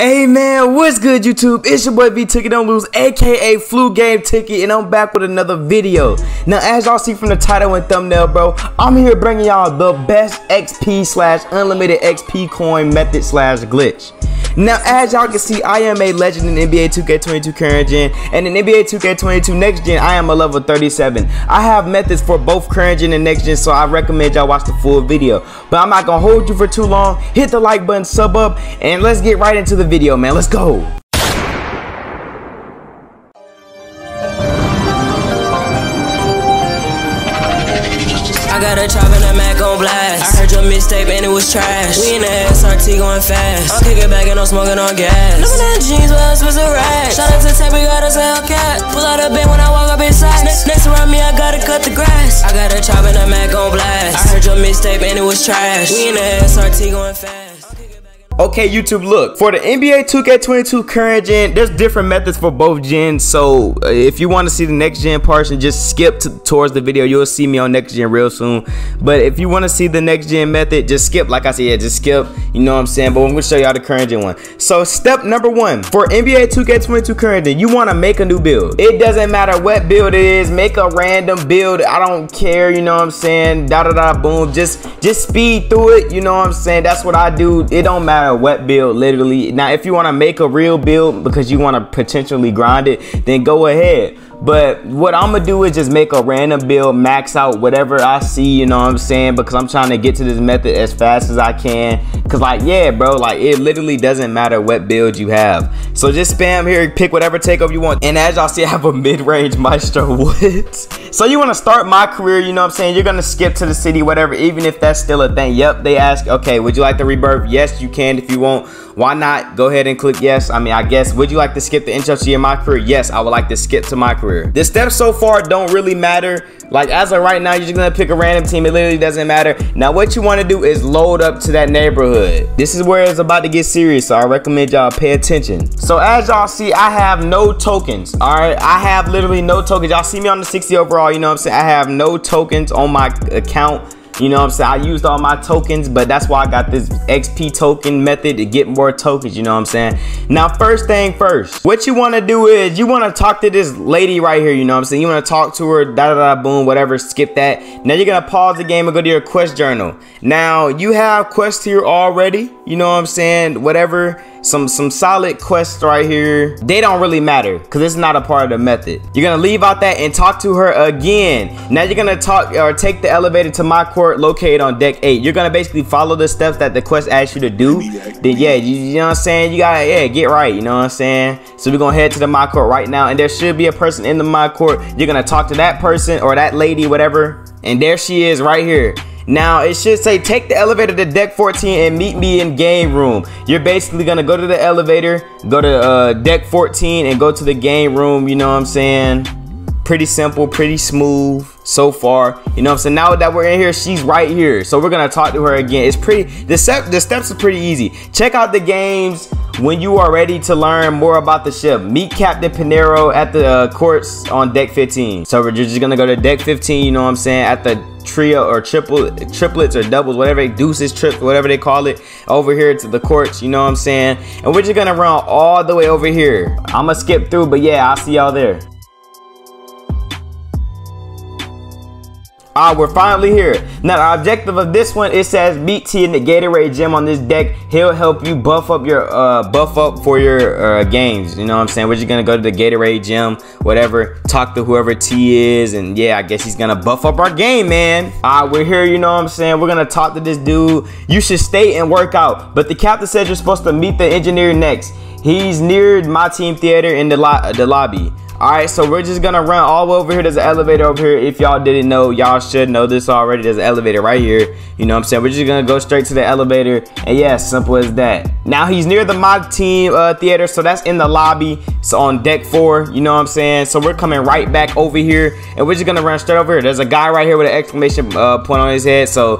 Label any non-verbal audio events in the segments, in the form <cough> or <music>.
Hey man, what's good YouTube? It's your boy V Tookie Don't Lose, aka Flu Game Tookie, and I'm back with another video. Now, as y'all see from the title and thumbnail, bro, I'm here bringing y'all the best XP slash unlimited XP coin method slash glitch. Now, as y'all can see, I am a legend in NBA 2K22 current gen, and in NBA 2K22 next gen, I am a level 37. I have methods for both current gen and next gen, so I recommend y'all watch the full video. But I'm not gonna hold you for too long. Hit the like button, sub up, and let's get right into the video, man. Let's go. Mixtape and it was trash. We in the SRT going fast. I'm kicking back and I'm smoking on gas. Looking at jeans, what else was a rag? Shout out to Tabby, got us a Hellcat. Pull out a bin when I walk up inside. Next, next around me, I gotta cut the grass. I got a chop and a Mac on blast. I heard your mixtape and it was trash. We in the SRT going fast. Okay, YouTube, look, for the NBA 2K22 current gen, there's different methods for both gens. So uh, if you want to see the next gen portion, just skip to, towards the video. You'll see me on next gen real soon. But if you want to see the next gen method, just skip. Like I said, yeah, just skip. You know what I'm saying? But I'm going to show y'all the current gen one. So step number one, for NBA 2K22 current gen, you want to make a new build. It doesn't matter what build it is. Make a random build. I don't care. You know what I'm saying? Da da da boom. Just, just speed through it. You know what I'm saying? That's what I do. It don't matter a wet build literally. Now if you want to make a real build because you want to potentially grind it then go ahead but what I'm gonna do is just make a random build, max out whatever I see, you know what I'm saying? Because I'm trying to get to this method as fast as I can. Cause like, yeah, bro, like it literally doesn't matter what build you have. So just spam here, pick whatever takeover you want. And as y'all see, I have a mid-range Maestro <laughs> What? so you wanna start my career, you know what I'm saying? You're gonna skip to the city, whatever, even if that's still a thing. Yep, they ask, okay, would you like the rebirth? Yes, you can if you want. Why not? Go ahead and click yes. I mean, I guess, would you like to skip the intro to your my career? Yes, I would like to skip to my career. The steps so far don't really matter. Like as of right now, you're just gonna pick a random team. It literally doesn't matter. Now what you wanna do is load up to that neighborhood. This is where it's about to get serious, so I recommend y'all pay attention. So as y'all see, I have no tokens, all right? I have literally no tokens. Y'all see me on the 60 overall, you know what I'm saying? I have no tokens on my account you know what I'm saying? I used all my tokens, but that's why I got this XP token method to get more tokens, you know what I'm saying? Now, first thing first, what you want to do is you want to talk to this lady right here, you know what I'm saying? You want to talk to her, da da da boom, whatever, skip that. Now you're going to pause the game and go to your quest journal. Now, you have quests here already, you know what I'm saying? Whatever some some solid quests right here they don't really matter because it's not a part of the method you're gonna leave out that and talk to her again now you're gonna talk or take the elevator to my located on deck 8 you're gonna basically follow the steps that the quest asks you to do. Then yeah you, you know what i'm saying? You gotta yeah get right you know what i'm saying? So we're gonna head to the my court right now and there should be a person in the my court. You're gonna talk to that person or that lady whatever and there she is right here. Now, it should say take the elevator to deck 14 and meet me in game room. You're basically going to go to the elevator, go to uh, deck 14 and go to the game room, you know what I'm saying? Pretty simple, pretty smooth so far. You know saying? Now that we're in here, she's right here. So we're to talk to her again. It's pretty, the, step, the steps are pretty easy. Check out the games when you are ready to learn more about the ship. Meet Captain Pinero at the uh, courts on deck 15. So we're just to go to deck 15, you know what I'm saying? At the trio or triple triplets or doubles, whatever they deuces, trips, whatever they call it, over here to the courts. You know what I'm saying? And we're just gonna run all the way over here. I'm gonna skip through, but yeah, I'll see y'all there. Ah, we're finally here. Now, the objective of this one, it says meet T in the Gatorade gym on this deck. He'll help you buff up your, uh, buff up for your uh, games. You know what I'm saying? We're just gonna go to the Gatorade gym, whatever, talk to whoever T is, and yeah, I guess he's gonna buff up our game, man. Ah, we're here, you know what I'm saying? We're gonna talk to this dude. You should stay and work out. But the captain said you're supposed to meet the engineer next. He's near my team theater in the, lo the lobby. Alright, so we're just gonna run all over here. There's an elevator over here. If y'all didn't know, y'all should know this already. There's an elevator right here. You know what I'm saying? We're just gonna go straight to the elevator. And yeah, simple as that. Now he's near the mod team uh, theater, so that's in the lobby. So on deck four, you know what I'm saying? So we're coming right back over here. And we're just gonna run straight over here. There's a guy right here with an exclamation uh, point on his head. So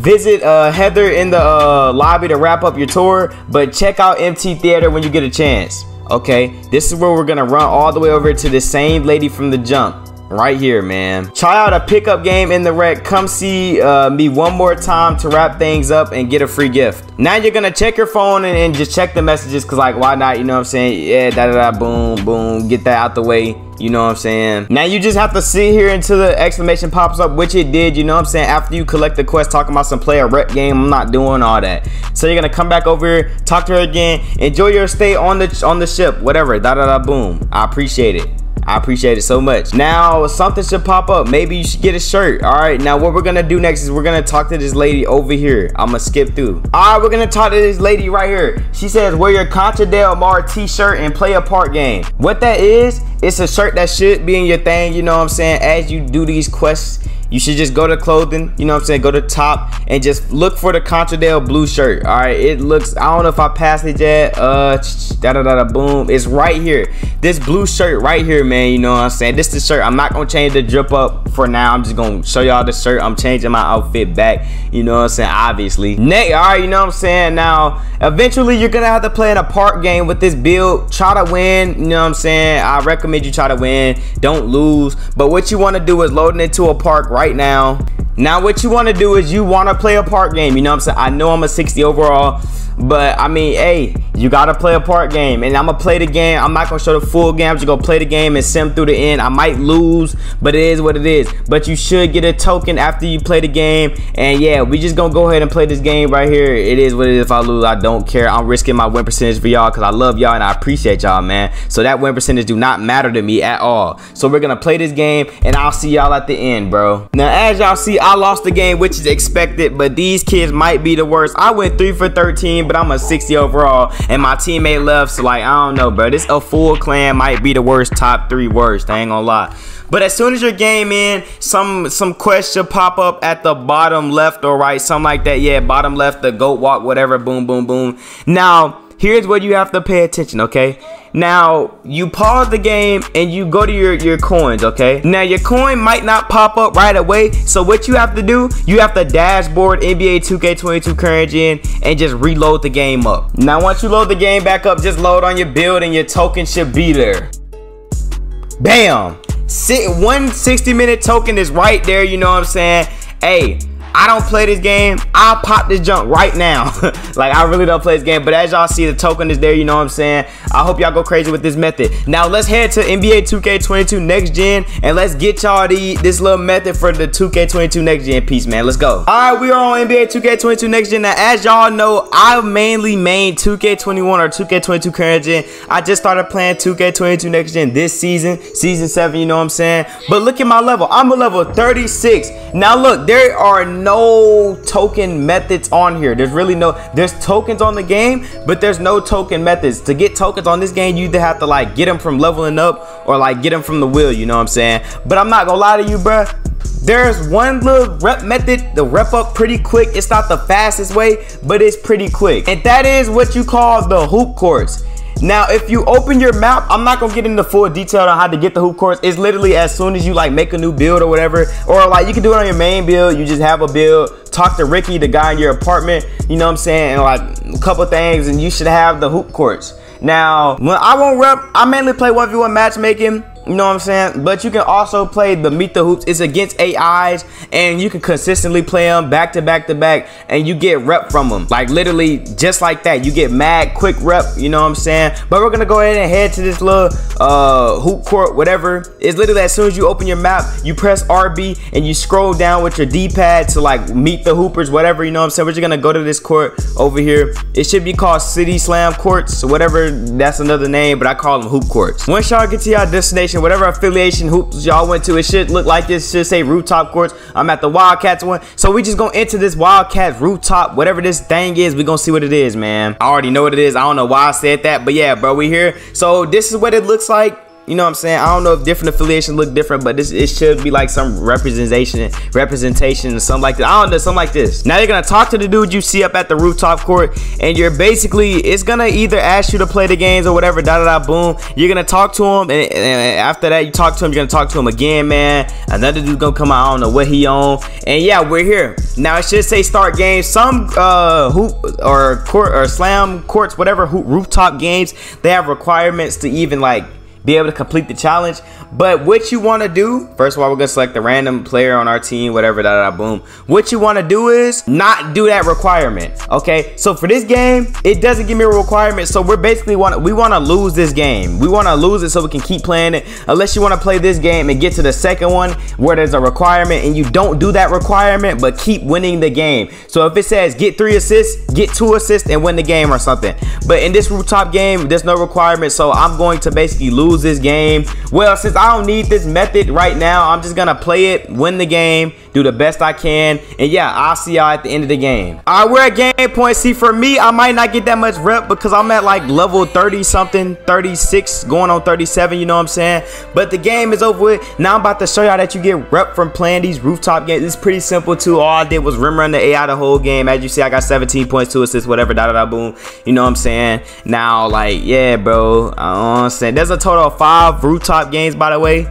visit uh, Heather in the uh, lobby to wrap up your tour. But check out MT Theater when you get a chance. Okay, this is where we're gonna run all the way over to the same lady from the jump. Right here, man. Try out a pickup game in the rec. Come see uh, me one more time to wrap things up and get a free gift. Now you're gonna check your phone and, and just check the messages, cause like why not? You know what I'm saying? Yeah, da da da, boom, boom. Get that out the way. You know what I'm saying? Now you just have to sit here until the exclamation pops up, which it did. You know what I'm saying? After you collect the quest, talking about some player rep game, I'm not doing all that. So you're gonna come back over here, talk to her again, enjoy your stay on the on the ship, whatever. Da da da, boom. I appreciate it. I appreciate it so much. Now, something should pop up. Maybe you should get a shirt. All right. Now, what we're going to do next is we're going to talk to this lady over here. I'm going to skip through. All right. We're going to talk to this lady right here. She says, wear your Contra Del Mar t-shirt and play a part game. What that is, it's a shirt that should be in your thing. You know what I'm saying? As you do these quests, you should just go to clothing, you know what I'm saying, go to top and just look for the Contra Del blue shirt. All right, it looks, I don't know if I passed it yet. Uh, da da da da boom. It's right here. This blue shirt right here, man, you know what I'm saying? This is the shirt. I'm not gonna change the drip up for now. I'm just gonna show y'all the shirt. I'm changing my outfit back, you know what I'm saying, obviously. Next, all right, you know what I'm saying? Now, eventually you're gonna have to play in a park game with this build. Try to win, you know what I'm saying? I recommend you try to win. Don't lose. But what you wanna do is loading into a park right right now. Now what you want to do is you want to play a park game. You know what I'm saying? I know I'm a 60 overall. But I mean, hey, you gotta play a part game, and I'm gonna play the game. I'm not gonna show the full game. I'm just gonna play the game and sim through the end. I might lose, but it is what it is. But you should get a token after you play the game. And yeah, we just gonna go ahead and play this game right here. It is what it is. If I lose, I don't care. I'm risking my win percentage for y'all because I love y'all and I appreciate y'all, man. So that win percentage do not matter to me at all. So we're gonna play this game, and I'll see y'all at the end, bro. Now, as y'all see, I lost the game, which is expected, but these kids might be the worst. I went three for 13 but I'm a 60 overall, and my teammate left. So like, I don't know, bro. This a full clan might be the worst, top three worst. I ain't gonna lie. But as soon as your game in, some some question pop up at the bottom left or right, something like that. Yeah, bottom left, the goat walk, whatever. Boom, boom, boom. Now here's what you have to pay attention, okay? Now, you pause the game and you go to your, your coins, okay? Now, your coin might not pop up right away. So, what you have to do, you have to dashboard NBA 2K22 current gen and just reload the game up. Now, once you load the game back up, just load on your build and your token should be there. Bam! Sit, one 60 minute token is right there, you know what I'm saying? Hey, I don't play this game. I'll pop this junk right now. <laughs> like, I really don't play this game. But as y'all see, the token is there. You know what I'm saying? I hope y'all go crazy with this method. Now, let's head to NBA 2K22 Next Gen. And let's get y'all the, this little method for the 2K22 Next Gen piece, man. Let's go. All right, we are on NBA 2K22 Next Gen. Now, as y'all know, I mainly main 2K21 or 2K22 current gen. I just started playing 2K22 Next Gen this season. Season 7, you know what I'm saying? But look at my level. I'm a level 36. Now, look, there are no token methods on here. There's really no, there's tokens on the game, but there's no token methods. To get tokens on this game, you either have to like get them from leveling up or like get them from the wheel, you know what I'm saying? But I'm not gonna lie to you, bruh. There's one little rep method to rep up pretty quick. It's not the fastest way, but it's pretty quick. And that is what you call the hoop courts. Now, if you open your map, I'm not gonna get into full detail on how to get the hoop courts. It's literally as soon as you like make a new build or whatever, or like you can do it on your main build. You just have a build, talk to Ricky, the guy in your apartment. You know what I'm saying, and like a couple things, and you should have the hoop courts. Now, when I won't rep, I mainly play 1v1 matchmaking. You know what I'm saying? But you can also play the Meet the Hoops. It's against AIs, and you can consistently play them back to back to back, and you get rep from them. Like literally just like that. You get mad quick rep, you know what I'm saying? But we're gonna go ahead and head to this little uh, hoop court, whatever. It's literally as soon as you open your map, you press RB and you scroll down with your D-pad to like meet the hoopers, whatever, you know what I'm saying? We're just gonna go to this court over here. It should be called City Slam Courts, whatever, that's another name, but I call them hoop courts. Once y'all get to y'all destination, affiliation, whatever affiliation hoops y'all went to, it should look like this. It should say rooftop courts. I'm at the Wildcats one. So we just gonna enter this Wildcats rooftop, whatever this thing is, we gonna see what it is, man. I already know what it is. I don't know why I said that, but yeah, bro, we here. So this is what it looks like you know what I'm saying? I don't know if different affiliations look different, but this it should be like some representation, representation, or something like that. I don't know, something like this. Now you're gonna talk to the dude you see up at the rooftop court, and you're basically it's gonna either ask you to play the games or whatever. Da da da, boom. You're gonna talk to him, and, and after that you talk to him, you're gonna talk to him again, man. Another dude gonna come out. I don't know what he on, and yeah, we're here. Now it should say start games. Some uh hoop or court or slam courts, whatever hoop, rooftop games, they have requirements to even like be able to complete the challenge. But what you want to do, first of all, we're going to select the random player on our team, whatever, da, da, da, boom. What you want to do is not do that requirement, okay? So for this game, it doesn't give me a requirement. So we're basically want we want to lose this game. We want to lose it so we can keep playing it. Unless you want to play this game and get to the second one where there's a requirement and you don't do that requirement, but keep winning the game. So if it says get three assists, get two assists and win the game or something. But in this rooftop game, there's no requirement. So I'm going to basically lose lose this game. Well, since I don't need this method right now, I'm just gonna play it, win the game, do the best I can, and yeah, I'll see y'all at the end of the game. All right, we're at game point. See, for me, I might not get that much rep because I'm at like level 30 something, 36, going on 37, you know what I'm saying? But the game is over with. Now I'm about to show y'all that you get rep from playing these rooftop games. It's pretty simple too. All I did was rim run the AI the whole game. As you see, I got 17 points, two assists, whatever, da da da boom. You know what I'm saying? Now, like, yeah, bro. I'm saying there's a total of five rooftop games, by the way,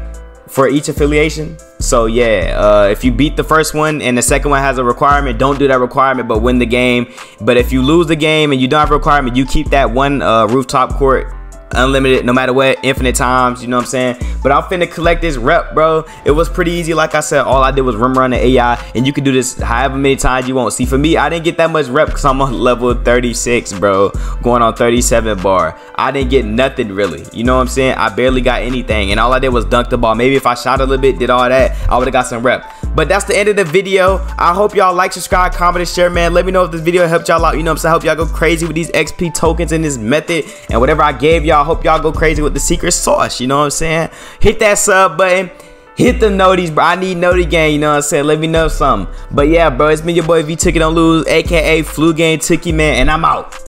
for each affiliation. So yeah, uh, if you beat the first one and the second one has a requirement, don't do that requirement, but win the game. But if you lose the game and you don't have a requirement, you keep that one uh, rooftop court unlimited no matter what infinite times you know what i'm saying? But i'm finna collect this rep bro. It was pretty easy like i said all i did was rim run the ai and you can do this however many times you want. See for me i didn't get that much rep because i'm on <laughs> level 36 bro going on 37 bar. I didn't get nothing really you know what i'm saying? I barely got anything and all i did was dunk the ball. Maybe if i shot a little bit did all that i would have got some rep but that's the end of the video i hope y'all like subscribe comment and share man let me know if this video helped y'all out you know what i'm saying i hope y'all go crazy with these xp tokens and this method and whatever i gave y'all I hope y'all go crazy with the secret sauce. You know what I'm saying? Hit that sub button. Hit the noties, bro. I need noti gang, you know what I'm saying? Let me know something. But yeah, bro, it's been your boy V Tookie Don't Lose, aka Flu Game Tookie Man, and I'm out.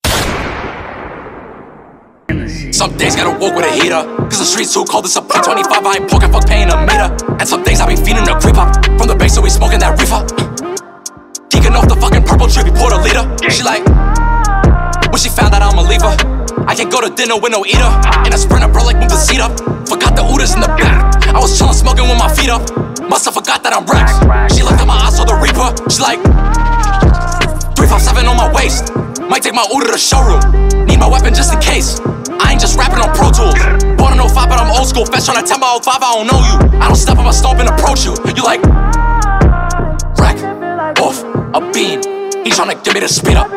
Some days gotta walk with a heater Cause the streets too cold, it's a P25 I ain't poking, fuck paying a meter And some days I be feeding a creep up From the base, so we smoking that reefer Geeking off the fucking purple tree, we poured a liter She like When she found out I'm a leaver I can't go to dinner with no eater. In a sprinter, bro, like move the seat up. Forgot the Udas in the back. I was chillin', smoking with my feet up. Musta forgot that I'm Rex. She looked at my eyes, saw the Reaper. She like, 357 on my waist. Might take my Uda to the showroom. Need my weapon just in case. I ain't just rapping on Pro Tools. Born in 05, but I'm old school. Fetch on a 10 by 05, I don't know you. I don't step on my stomp and approach you. You like, wreck, off, a beam. He tryna get me to speed up.